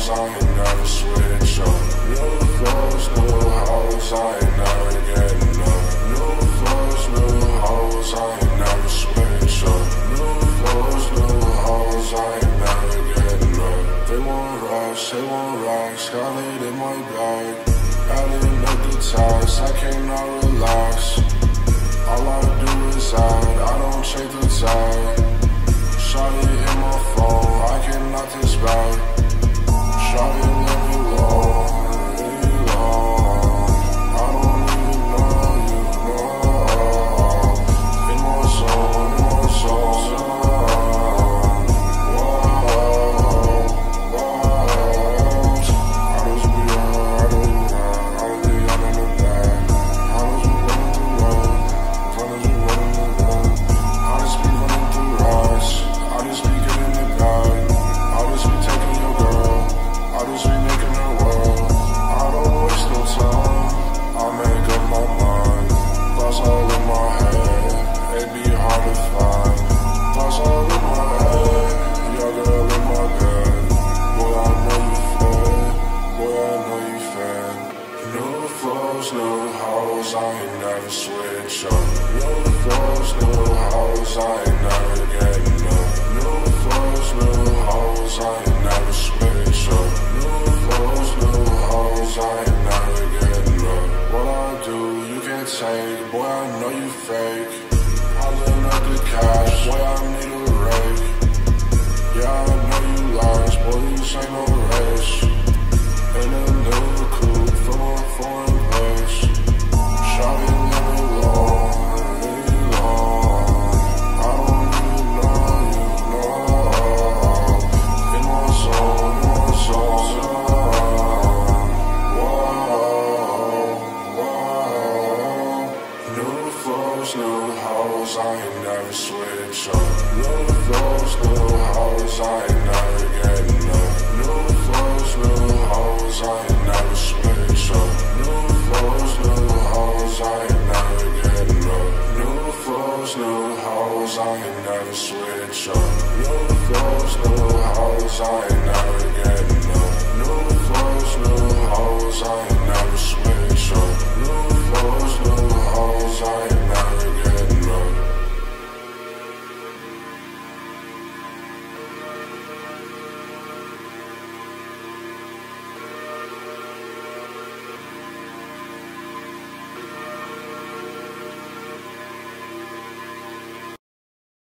house, I ain't never switch up. New flows, new hoes, I ain't never getting up. New flows, new hoes, I ain't never switch up. New flows, new hoes, I ain't never getting up. They want rocks, they want rocks, got it in my bag. Flows, new hoes, I ain't never switch up. New flows, new hoes, I ain't never getting up. New flows, new hoes, I ain't never switch up. New flows, new hoes, I ain't never getting up. What I do, you can't take, boy, I know you fake. Piling up the cash, boy, I need a rake. Yeah, I Flows, new hoes, I ain't never switch up. New flows, new hoes, I ain't never getting up. New flows, new hoes, I ain't never switch up. New flows, new hoes, I ain't never getting up. New flows, new hoes, I ain't never switch up. New flows, new hoes, I ain't never getting up. New